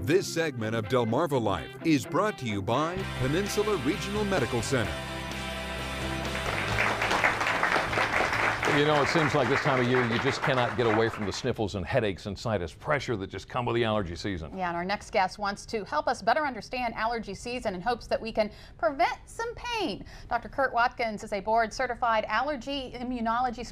This segment of Delmarva Life is brought to you by Peninsula Regional Medical Center. You know, it seems like this time of year you just cannot get away from the sniffles and headaches and sinus pressure that just come with the allergy season. Yeah, and our next guest wants to help us better understand allergy season in hopes that we can prevent some pain. Dr. Kurt Watkins is a board certified allergy immunology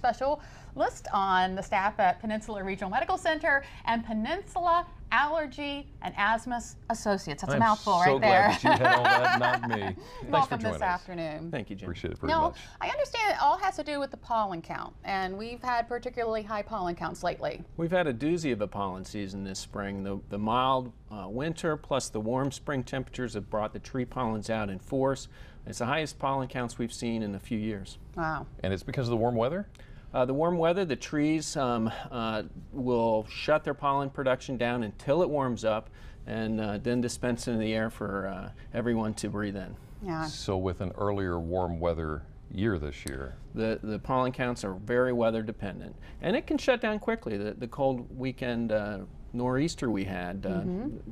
specialist on the staff at Peninsula Regional Medical Center and Peninsula Allergy and Asthma Associates. That's a I'm mouthful so right glad there. that you had all that, not me. Thanks Welcome for joining this us. afternoon. Thank you, Jim. Appreciate it very Now, much. I understand it all has to do with the pollen count, and we've had particularly high pollen counts lately. We've had a doozy of a pollen season this spring. The, the mild uh, winter plus the warm spring temperatures have brought the tree pollens out in force. It's the highest pollen counts we've seen in a few years. Wow. And it's because of the warm weather? Uh, the warm weather, the trees um, uh, will shut their pollen production down until it warms up and uh, then dispense into the air for uh, everyone to breathe in. Yeah. So with an earlier warm weather year this year, The, the pollen counts are very weather dependent and it can shut down quickly. The, the cold weekend uh, nor'easter we had uh,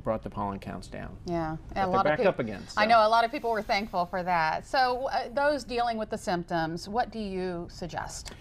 brought the pollen counts down. Yeah, But a they're lot back of up people. again, I know a lot of people were thankful for that. So, uh, those dealing with the symptoms, what do you suggest?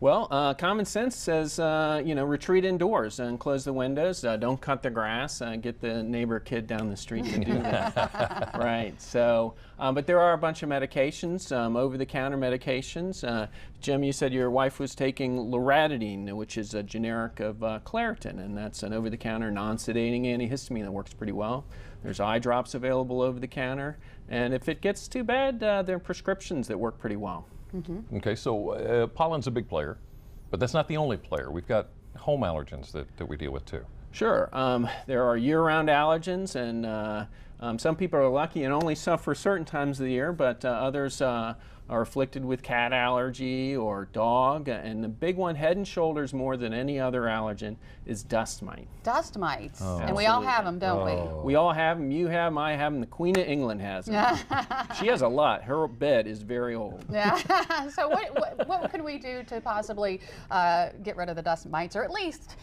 Well, uh, common sense says, uh, you know, retreat indoors and close the windows. Uh, don't cut the grass. Uh, get the neighbor kid down the street to do that. right. So, um, but there are a bunch of medications, um, over-the-counter medications. Uh, Jim, you said your wife was taking loratadine, which is a generic of uh, Claritin, and that's an over-the-counter non-sedating antihistamine that works pretty well. There's eye drops available over the counter, and if it gets too bad, uh, there are prescriptions that work pretty well. Okay, so uh, pollen's a big player, but that's not the only player. We've got home allergens that, that we deal with too. Sure. Um, there are year-round allergens, and uh, um, some people are lucky and only suffer certain times of the year, but uh, others uh, are afflicted with cat allergy or dog. And the big one, head and shoulders more than any other allergen, is dust mite. Dust mites. and we all have them, don't Oh. We all have them. You have them. I have them. The Queen of England has them. she has a lot. Her bed is very old. Yeah. so, what, what, what can we do to possibly uh, get rid of the dust mites, or at least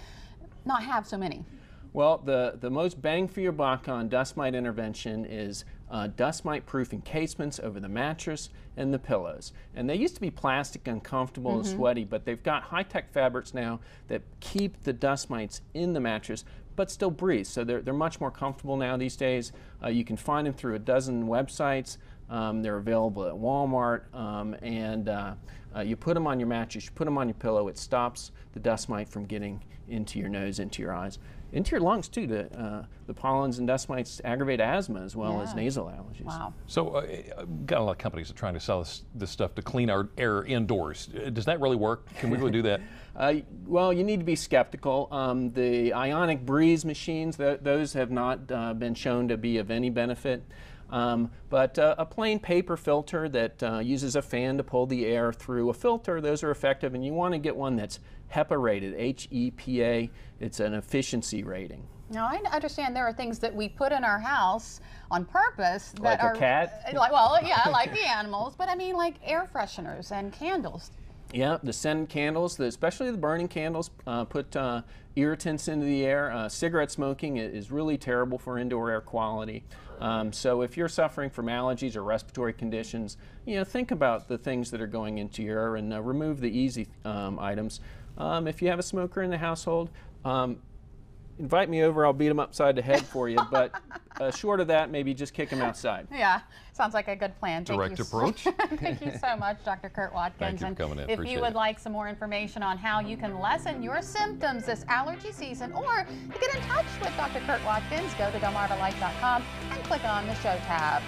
not have so many? Well, the, the most bang for your buck on dust mite intervention is uh, dust mite proof encasements over the mattress and the pillows. And they used to be plastic, uncomfortable, and sweaty, but they've got high tech fabrics now that keep the dust mites in the mattress but still breathe. So they're, they're much more comfortable now these days. Uh, you can find them through a dozen websites. Um, they're available at Walmart, um, and uh, uh, you put them on your mattress, you put them on your pillow. It stops the dust mite from getting into your nose, into your eyes, into your lungs too. The, uh, the pollens and dust mites aggravate asthma as well as nasal allergies. Wow. So, uh, got a lot of companies that are trying to sell this, this stuff to clean our air indoors. Uh, Does that really work? Can we really do that? Uh, well, you need to be skeptical. Um, the ionic breeze machines, th- those have not uh, been shown to be of any benefit. Um, but uh, a plain paper filter that uh, uses a fan to pull the air through a filter, those are effective. And you want to get one that's HEPA rated, H E P A. It's an efficiency rating. Now, I understand there are things that we put in our house on purpose that Like a are cat? Like, well, yeah, like the animals, but I mean, like air fresheners and candles. Yeah, the scented candles, the, especially the burning candles, uh, put uh, irritants into the air. Uh, cigarette smoking is really terrible for indoor air quality. Um, so if you're suffering from allergies or respiratory conditions, you know, think about the things that are going into your air and uh, remove the easy um, items. Um, if you have a smoker in the household, um, invite me over. I'll beat them upside the head for you. But uh, short of that, maybe just kick them outside. Yeah, sounds like a good plan. Thank Direct you so- approach. Thank you so much, Dr. Kurt Watkins. Thank you for coming in. If Appreciate you would it. like some more information on how you can lessen your symptoms this allergy season, or to get in touch with Dr. Kurt Watkins, go to delmarvalife.com and click on the show tab.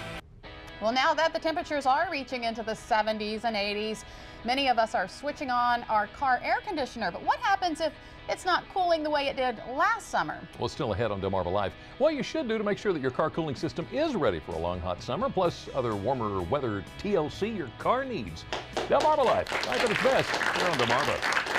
Well, now that the temperatures are reaching into the 70s and 80s, many of us are switching on our car air conditioner. But what happens if it's not cooling the way it did last summer? Well, still ahead on Delmarva Life. What you should do to make sure that your car cooling system is ready for a long, hot summer, plus other warmer weather TLC your car needs. Delmarva Life, life at its best here on Delmarva.